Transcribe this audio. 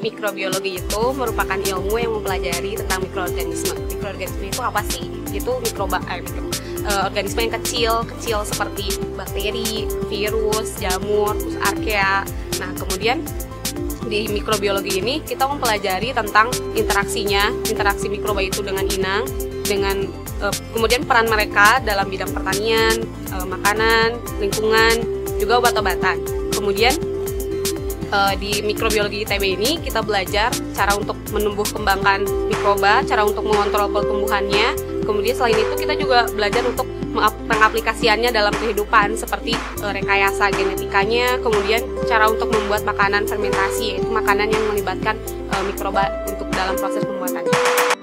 mikrobiologi itu merupakan ilmu yang mempelajari tentang mikroorganisme. Mikroorganisme itu apa sih? Itu mikroba eh, mikro, uh, organisme yang kecil, kecil seperti bakteri, virus, jamur, terus arkea. Nah, kemudian di mikrobiologi ini kita mempelajari tentang interaksinya, interaksi mikroba itu dengan inang, dengan uh, kemudian peran mereka dalam bidang pertanian, uh, makanan, lingkungan, juga obat-obatan. Kemudian uh, di mikrobiologi ITB ini kita belajar cara untuk menumbuh kembangkan mikroba, cara untuk mengontrol pertumbuhannya. Kemudian selain itu kita juga belajar untuk pengaplikasiannya dalam kehidupan seperti uh, rekayasa genetikanya, kemudian cara untuk membuat makanan fermentasi yaitu makanan yang melibatkan uh, mikroba untuk dalam proses pembuatannya.